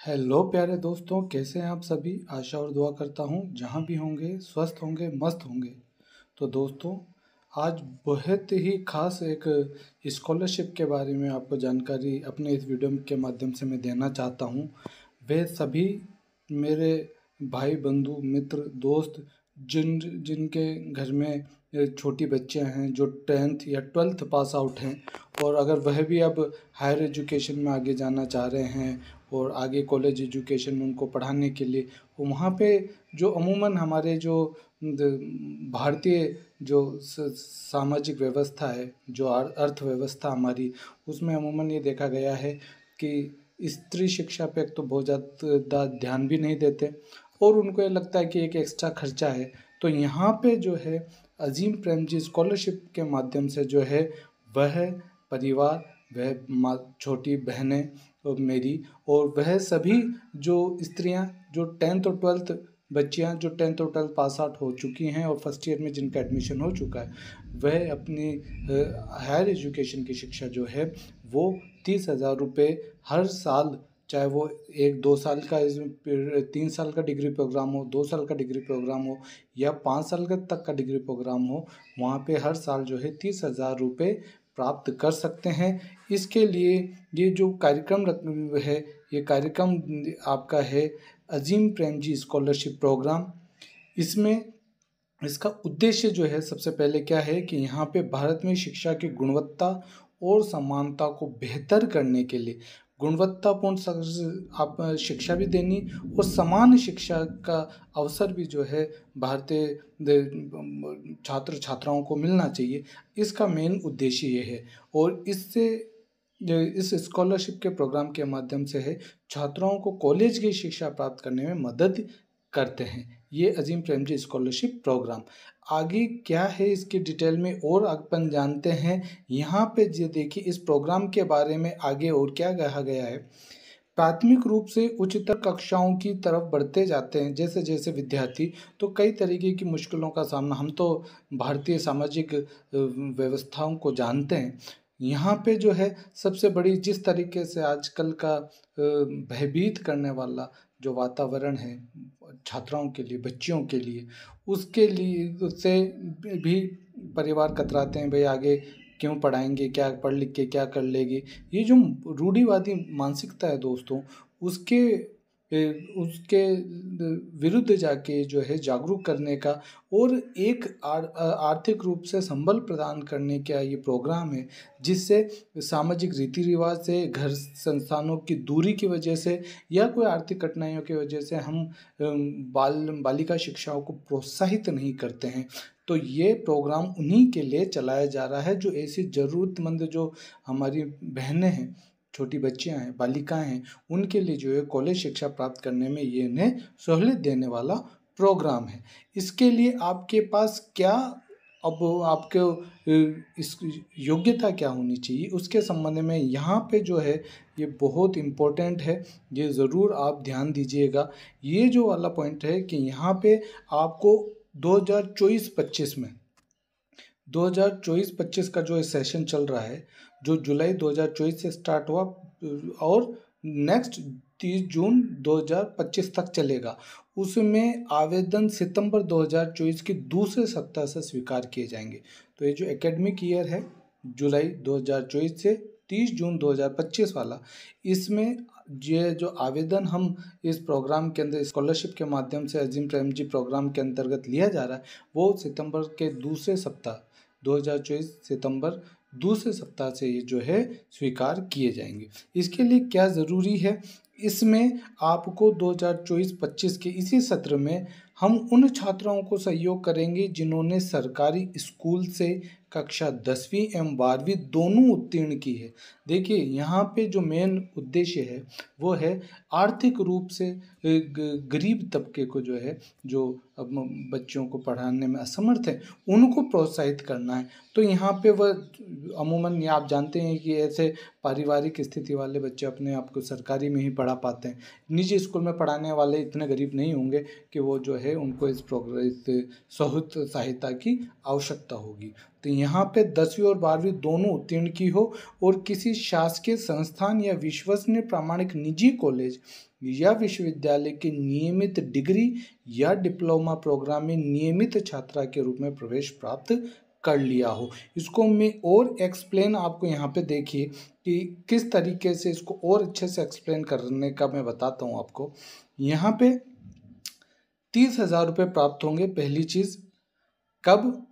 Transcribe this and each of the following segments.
Hello प्यारे दोस्तों, कैसे हैं आप सभी? आशा और दुआ करता हूँ, जहाँ भी होंगे, स्वस्थ होंगे, मस्त होंगे। तो दोस्तों, आज बहुत ही खास एक स्कॉलरशिप के बारे में आपको जानकारी अपने इस वीडियो के माध्यम से मैं देना चाहता हूँ। वे सभी मेरे भाई, बंधु, मित्र, दोस्त, जिन, जिनके घर में छोटी बच्चे हैं, जो टेंथ या ट्वेल्थ पास आउट हैं, और अगर वह भी अब हायर एजुकेशन में आगे जाना चाह रहे हैं और आगे कॉलेज एजुकेशन में उनको पढ़ाने के लिए। वहाँ पे जो अमूमन हमारे जो भारतीय जो सामाजिक व्यवस्था है, जो अर्थव्यवस्था हमारी, उसमें अमूमन ये देखा गया है कि स्त्री शिक्षा पे तो बहुत ज़्यादा ध्यान भी नहीं देते और उनको ये लगता है कि एक एक्स्ट्रा खर्चा है। तो यहाँ पे जो है, अजीम प्रेम जी स्कॉलरशिप के माध्यम से जो है, वह परिवार, वह छोटी बहनें मेरी और वह सभी जो स्त्रियाँ, जो टेंथ और ट्वेल्थ बच्चियाँ, जो टेंथ और ट्वेल्थ पास आउट हो चुकी हैं और फ़र्स्ट ईयर में जिनका एडमिशन हो चुका है, वह अपनी हायर एजुकेशन की शिक्षा जो है, वो तीस हज़ार रुपये हर साल, चाहे वो एक, दो साल का तीन साल का डिग्री प्रोग्राम हो, दो साल का डिग्री प्रोग्राम हो, या पाँच साल का तक का डिग्री प्रोग्राम हो, वहाँ पे हर साल जो है तीस हज़ार रुपये प्राप्त कर सकते हैं। इसके लिए ये जो कार्यक्रम है, ये कार्यक्रम आपका है अजीम प्रेम जी स्कॉलरशिप प्रोग्राम। इसमें, इसका उद्देश्य जो है सबसे पहले क्या है कि यहाँ पे भारत में शिक्षा की गुणवत्ता और समानता को बेहतर करने के लिए गुणवत्तापूर्ण आप शिक्षा भी देनी और समान शिक्षा का अवसर भी जो है भारतीय छात्र छात्राओं को मिलना चाहिए। इसका मेन उद्देश्य ये है और इससे इस स्कॉलरशिप के प्रोग्राम के माध्यम से है, छात्राओं को कॉलेज की शिक्षा प्राप्त करने में मदद करते हैं। ये अजीम प्रेमजी स्कॉलरशिप प्रोग्राम आगे क्या है इसकी डिटेल में और अपन जानते हैं। यहाँ पे जो देखिए, इस प्रोग्राम के बारे में आगे और क्या कहा गया है। प्राथमिक रूप से उच्चतर कक्षाओं की तरफ़ बढ़ते जाते हैं जैसे जैसे विद्यार्थी। तो कई तरीके की मुश्किलों का सामना, हम तो भारतीय सामाजिक व्यवस्थाओं को जानते हैं। यहाँ पे जो है, सबसे बड़ी जिस तरीके से आजकल का भयभीत करने वाला जो वातावरण है, छात्राओं के लिए, बच्चियों के लिए, उसके लिए उससे भी परिवार कतराते हैं, भाई आगे क्यों पढ़ाएँगे, क्या पढ़ लिख के क्या कर लेगी? ये जो रूढ़ीवादी मानसिकता है दोस्तों, उसके उसके विरुद्ध जाके जो है जागरूक करने का और एक आर्थिक रूप से संबल प्रदान करने का ये प्रोग्राम है, जिससे सामाजिक रीति रिवाज से, घर संस्थानों की दूरी की वजह से या कोई आर्थिक कठिनाइयों की वजह से हम बाल, बालिका शिक्षाओं को प्रोत्साहित नहीं करते हैं। तो ये प्रोग्राम उन्हीं के लिए चलाया जा रहा है, जो ऐसी ज़रूरतमंद जो हमारी बहनें हैं छोटी बच्चियाँ हैं, बालिकाएँ हैं, उनके लिए जो है कॉलेज शिक्षा प्राप्त करने में ये इन्हें सहूलियत देने वाला प्रोग्राम है। इसके लिए आपके पास क्या, अब आपके इस योग्यता क्या होनी चाहिए? उसके संबंध में यहाँ पे जो है ये बहुत इम्पोर्टेंट है, ये ज़रूर आप ध्यान दीजिएगा। ये जो वाला पॉइंट है कि यहाँ पे आपको 2024-25 में 2024-25 का जो सेशन चल रहा है जो जुलाई 2024 से स्टार्ट हुआ, और नेक्स्ट 30 जून 2025 तक चलेगा। उसमें आवेदन सितंबर 2024 के दूसरे सप्ताह से स्वीकार किए जाएँगे। तो ये जो एकेडमिक ईयर है, जुलाई 2024 से 30 जून 2025 वाला, इसमें ये जो आवेदन हम इस प्रोग्राम के अंदर स्कॉलरशिप के माध्यम से अजीम प्रेम जी प्रोग्राम के अंतर्गत लिया जा रहा है, वो सितंबर के दूसरे सप्ताह 2024 सितंबर दूसरे सप्ताह से ये जो है स्वीकार किए जाएँगे। इसके लिए क्या ज़रूरी है? इसमें आपको 2024-25 के इसी सत्र में हम उन छात्राओं को सहयोग करेंगे जिन्होंने सरकारी स्कूल से कक्षा दसवीं एवं बारहवीं दोनों उत्तीर्ण की है। देखिए, यहाँ पे जो मेन उद्देश्य है, वो है आर्थिक रूप से गरीब तबके को जो है, जो बच्चों को पढ़ाने में असमर्थ है, उनको प्रोत्साहित करना है। तो यहाँ पे वह अमूमन आप जानते हैं कि ऐसे पारिवारिक स्थिति वाले बच्चे अपने आप को सरकारी में ही पढ़ा पाते हैं। निजी स्कूल में पढ़ाने वाले इतने गरीब नहीं होंगे कि वो जो है उनको इस प्रोग्रेस, सहूत सहायता की आवश्यकता होगी। तो यहाँ पे दसवीं और बारहवीं दोनों उत्तीर्ण की हो, और किसी शासकीय संस्थान या विश्वसनीय प्रामाणिक निजी कॉलेज या विश्वविद्यालय के नियमित डिग्री या डिप्लोमा प्रोग्राम में नियमित छात्रा के रूप में प्रवेश प्राप्त कर लिया हो। इसको मैं और एक्सप्लेन आपको यहाँ पे देखिए कि किस तरीके से इसको और अच्छे से एक्सप्लेन करने का मैं बताता हूँ आपको। यहाँ पे तीस हज़ार रुपये प्राप्त होंगे। पहली चीज़, कब?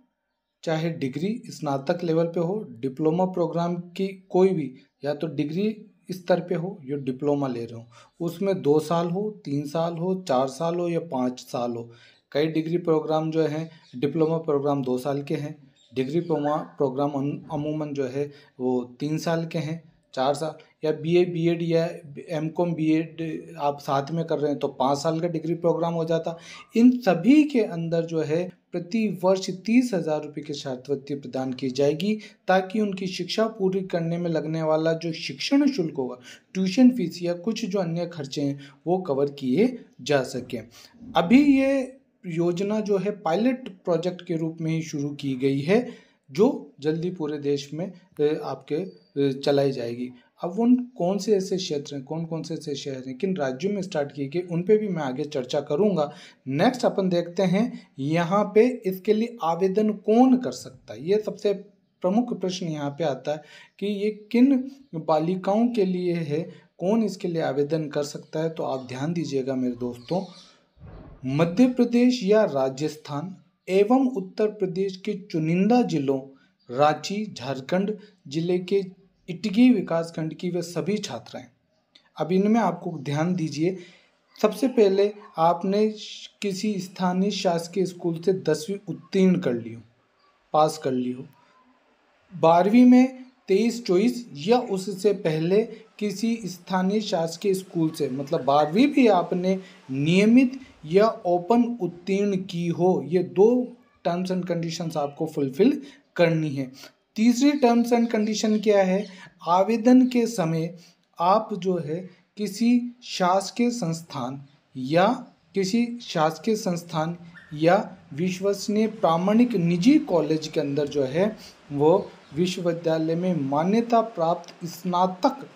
चाहे डिग्री स्नातक लेवल पे हो, डिप्लोमा प्रोग्राम की कोई भी, या तो डिग्री स्तर पे हो, जो डिप्लोमा ले रहे हो। उसमें दो साल हो, तीन साल हो, चार साल हो या पाँच साल हो। कई डिग्री प्रोग्राम जो हैं, डिप्लोमा प्रोग्राम दो साल के हैं। डिग्री प्रोग्राम अमूमन जो है, वो तीन साल के हैं। चार साल, या बी ए बी एड या एम कॉम बी एड आप साथ में कर रहे हैं तो पाँच साल का डिग्री प्रोग्राम हो जाता। इन सभी के अंदर जो है, प्रति वर्ष तीस हज़ार रुपये की छात्रवृत्ति प्रदान की जाएगी, ताकि उनकी शिक्षा पूरी करने में लगने वाला जो शिक्षण शुल्क होगा, ट्यूशन फ़ीस या कुछ जो अन्य खर्चे हैं, वो कवर किए जा सकें। अभी ये योजना जो है, पायलट प्रोजेक्ट के रूप में ही शुरू की गई है। जो जल्दी पूरे देश में आपके चलाई जाएगी। अब उन कौन से ऐसे क्षेत्र हैं कौन कौन से ऐसे शहर हैं, किन राज्यों में स्टार्ट किए गए, उन पे भी मैं आगे चर्चा करूँगा। नेक्स्ट अपन देखते हैं, यहाँ पे इसके लिए आवेदन कौन कर सकता है? ये सबसे प्रमुख प्रश्न यहाँ पे आता है कि ये किन बालिकाओं के लिए है, कौन इसके लिए आवेदन कर सकता है? तो आप ध्यान दीजिएगा मेरे दोस्तों, मध्य प्रदेश या राजस्थान। एवं उत्तर प्रदेश के चुनिंदा जिलों, रांची, झारखंड ज़िले के इटगी विकास खंड की वे सभी छात्राएँ अब इनमें आपको ध्यान दीजिए। सबसे पहले आपने किसी स्थानीय शासकीय स्कूल से दसवीं उत्तीर्ण कर ली हो, पास कर ली हो। बारहवीं में तेईस चौबीस या उससे पहले किसी स्थानीय शासकीय स्कूल से मतलब बारहवीं भी आपने नियमित या ओपन उत्तीर्ण की हो, ये दो टर्म्स एंड कंडीशंस आपको फुलफिल करनी है। तीसरी टर्म्स एंड कंडीशन क्या है? आवेदन के समय आप जो है किसी शासकीय संस्थान या किसी शासकीय संस्थान या विश्वसनीय प्रामाणिक निजी कॉलेज के अंदर जो है, वो विश्वविद्यालय में मान्यता प्राप्त स्नातक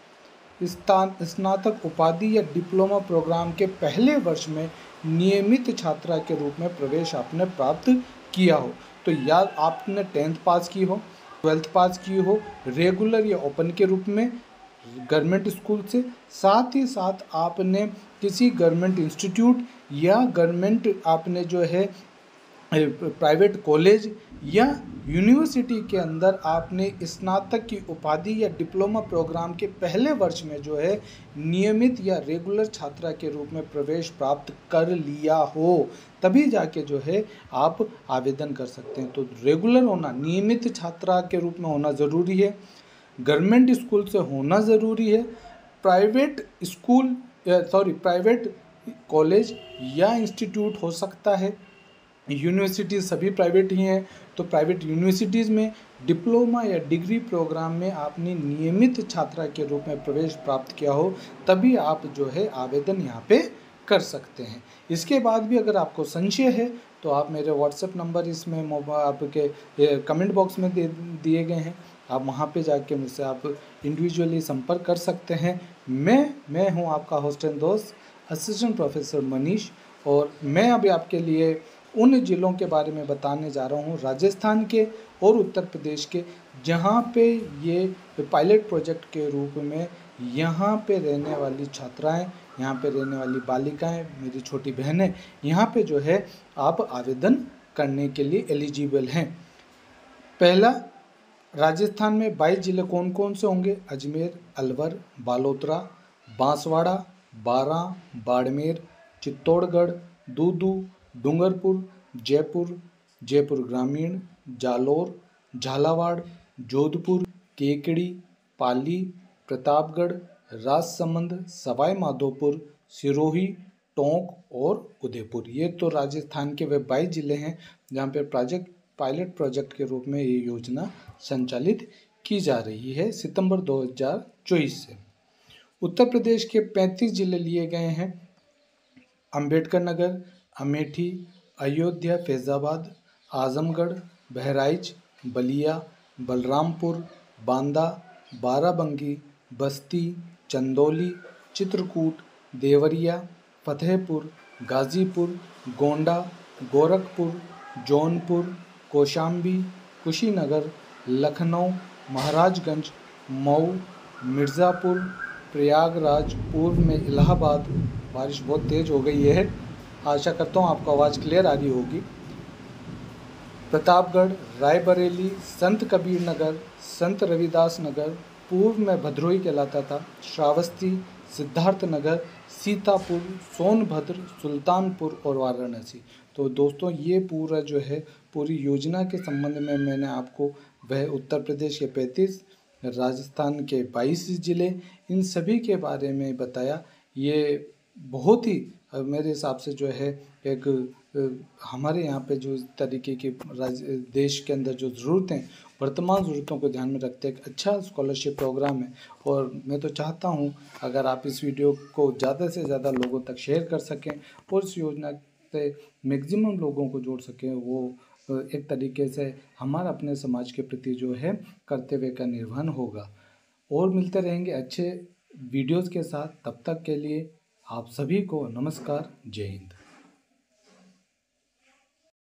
स्नातक उपाधि या डिप्लोमा प्रोग्राम के पहले वर्ष में नियमित छात्रा के रूप में प्रवेश आपने प्राप्त किया हो। तो या आपने टेंथ पास की हो, ट्वेल्थ पास की हो, रेगुलर या ओपन के रूप में गवर्नमेंट स्कूल से, साथ ही साथ आपने किसी गवर्नमेंट इंस्टीट्यूट या गवर्नमेंट आपने जो है प्राइवेट कॉलेज या यूनिवर्सिटी के अंदर आपने स्नातक की उपाधि या डिप्लोमा प्रोग्राम के पहले वर्ष में जो है, नियमित या रेगुलर छात्रा के रूप में प्रवेश प्राप्त कर लिया हो, तभी जाके जो है आप आवेदन कर सकते हैं। तो रेगुलर होना, नियमित छात्रा के रूप में होना ज़रूरी है। गवर्नमेंट स्कूल से होना ज़रूरी है। Private school sorry private college या इंस्टीट्यूट हो सकता है। यूनिवर्सिटीज़ सभी प्राइवेट ही हैं तो प्राइवेट यूनिवर्सिटीज़ में डिप्लोमा या डिग्री प्रोग्राम में आपने नियमित छात्रा के रूप में प्रवेश प्राप्त किया हो, तभी आप जो है आवेदन यहाँ पे कर सकते हैं। इसके बाद भी अगर आपको संशय है तो आप मेरे व्हाट्सएप नंबर इसमें मोबाइल आपके कमेंट बॉक्स में दे, दिए गए हैं। आप वहाँ पे जाके मुझसे आप इंडिविजुअली संपर्क कर सकते हैं। मैं मैं हूँ आपका हॉस्टल दोस्त असिस्टेंट प्रोफेसर मनीष और मैं अभी आपके लिए उन ज़िलों के बारे में बताने जा रहा हूँ, राजस्थान के और उत्तर प्रदेश के, जहाँ पे ये पायलट प्रोजेक्ट के रूप में यहाँ पे रहने वाली छात्राएँ, यहाँ पे रहने वाली बालिकाएँ, मेरी छोटी बहनें, यहाँ पे जो है आप आवेदन करने के लिए एलिजिबल हैं। पहला, राजस्थान में बाईस ज़िले कौन कौन से होंगे? अजमेर, अलवर, बालोतरा, बांसवाड़ा, बारा, बाड़मेर, चित्तौड़गढ़, दूदू डूंगरपुर, जयपुर जयपुर ग्रामीण, जालोर, झालावाड़, जोधपुर, केकड़ी, पाली, प्रतापगढ़, राजसमंद सवाई माधोपुर सिरोही, टोंक और उदयपुर। ये तो राजस्थान के वे बाईस ज़िले हैं जहाँ पे प्रोजेक्ट पायलट प्रोजेक्ट के रूप में ये योजना संचालित की जा रही है सितंबर 2024 से। उत्तर प्रदेश के 35 ज़िले लिए गए हैं। अंबेडकर नगर अमेठी, अयोध्या, फैज़ाबाद, आज़मगढ़, बहराइच, बलिया, बलरामपुर, बांदा, बाराबंकी, बस्ती, चंदौली, चित्रकूट, देवरिया, फतेहपुर, गाज़ीपुर, गोंडा, गोरखपुर, जौनपुर, कौशाम्बी, कुशीनगर, लखनऊ, महाराजगंज, मऊ, मिर्ज़ापुर, प्रयागराज, पूर्व में इलाहाबाद। बारिश बहुत तेज़ हो गई है। आशा करता हूँ आपको आवाज़ क्लियर आ रही होगी। प्रतापगढ़, रायबरेली, संत कबीर नगर, संत रविदास नगर, पूर्व में भद्रोही कहलाता था, श्रावस्ती, सिद्धार्थ नगर, सीतापुर, सोनभद्र, सुल्तानपुर और वाराणसी। तो दोस्तों, ये पूरा जो है, पूरी योजना के संबंध में मैंने आपको वह उत्तर प्रदेश के पैंतीस, राजस्थान के बाईस ज़िले, इन सभी के बारे में बताया। ये बहुत ही मेरे हिसाब से जो है, एक हमारे यहाँ पे जो तरीके के देश के अंदर जो ज़रूरतें, वर्तमान ज़रूरतों को ध्यान में रखते एक अच्छा स्कॉलरशिप प्रोग्राम है। और मैं तो चाहता हूँ, अगर आप इस वीडियो को ज़्यादा से ज़्यादा लोगों तक शेयर कर सकें और इस योजना से मैक्सिमम लोगों को जोड़ सकें, वो एक तरीके से हमारा अपने समाज के प्रति जो है, कर्तव्य का निर्वहन होगा। और मिलते रहेंगे अच्छे वीडियोज़ के साथ, तब तक के लिए आप सभी को नमस्कार जय हिंद।